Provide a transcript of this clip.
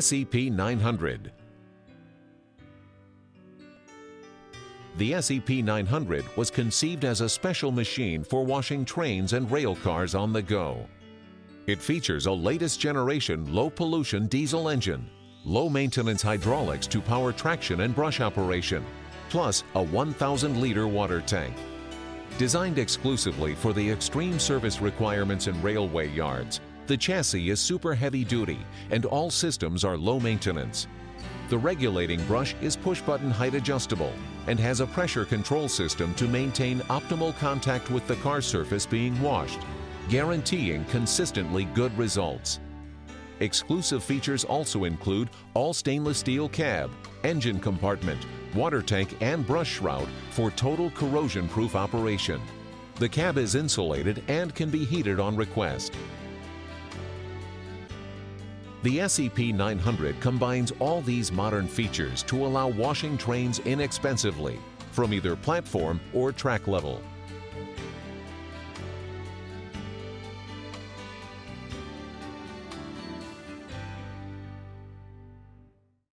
SEP-900 The SEP-900 was conceived as a special machine for washing trains and rail cars on the go. It features a latest generation low pollution diesel engine, low maintenance hydraulics to power traction and brush operation, plus a 1,000 liter water tank. Designed exclusively for the extreme service requirements in railway yards, the chassis is super heavy duty and all systems are low maintenance. The regulating brush is push-button height adjustable and has a pressure control system to maintain optimal contact with the car surface being washed, guaranteeing consistently good results. Exclusive features also include all stainless steel cab, engine compartment, water tank and brush shroud for total corrosion-proof operation. The cab is insulated and can be heated on request. The SEP-900 combines all these modern features to allow washing trains inexpensively from either platform or track level.